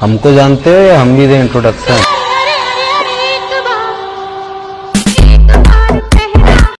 हमको जानते हो या हम भी दें इंट्रोडक्शन